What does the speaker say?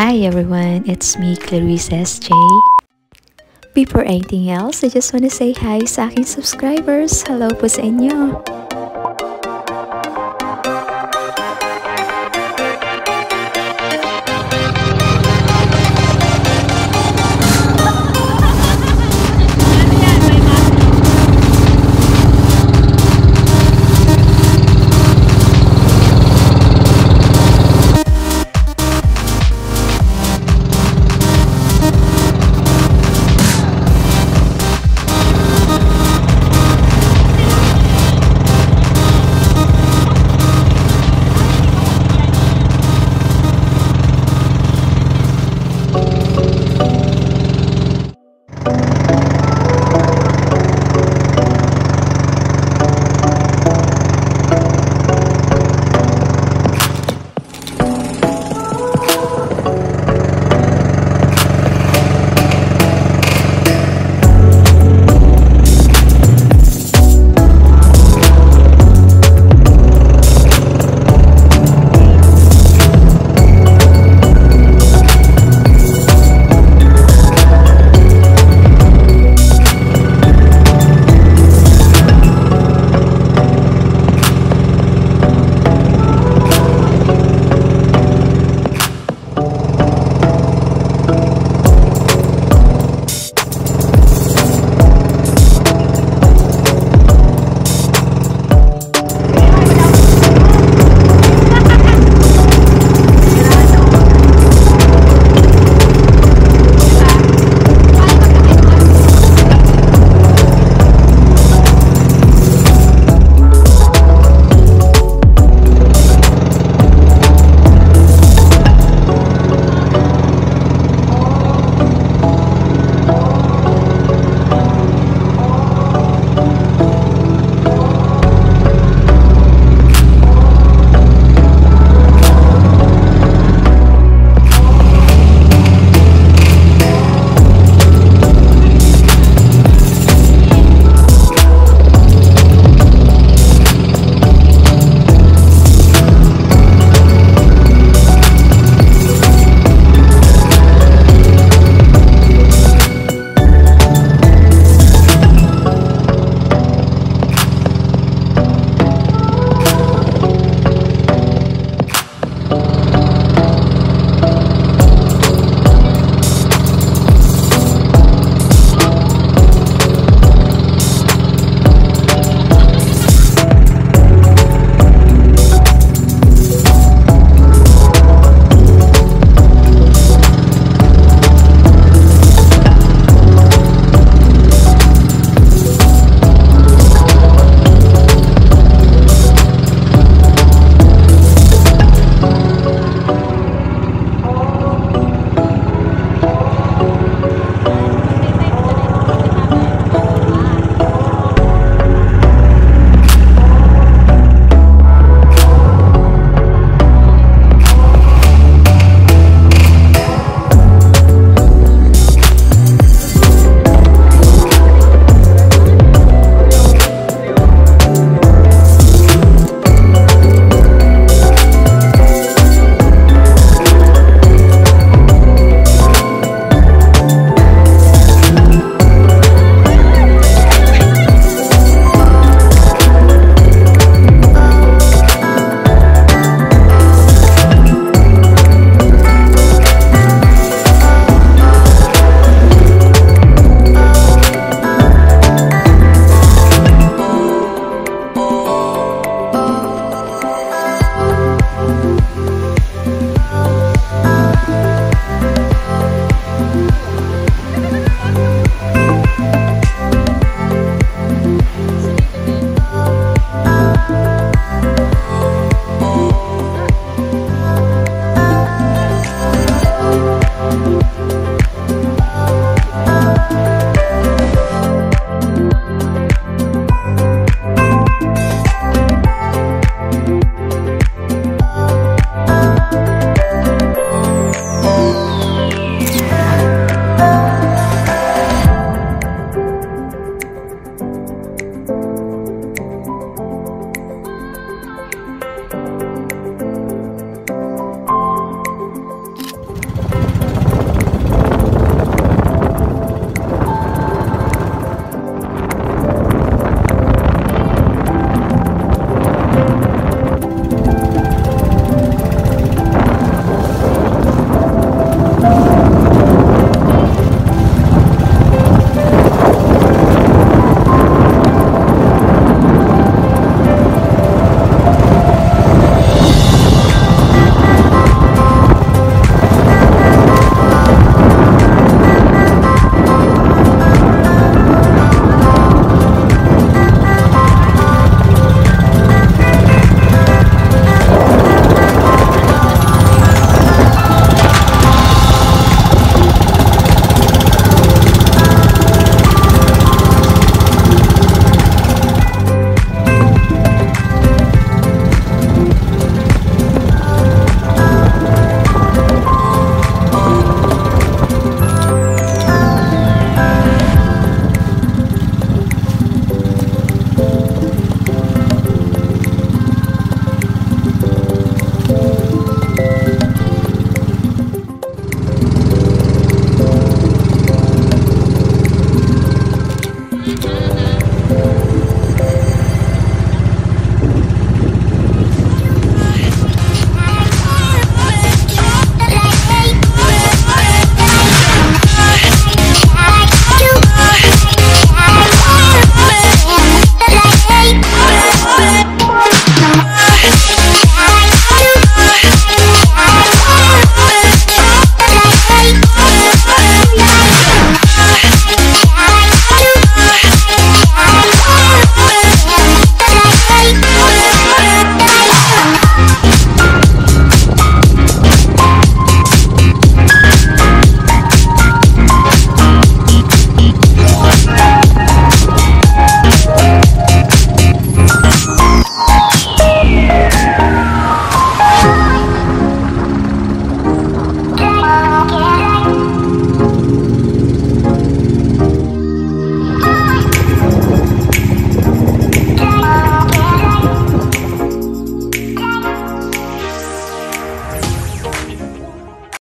Hi everyone, it's me Clarisse SJ. Before anything else, I just want to say hi sa aking subscribers. Hello po sa inyo. you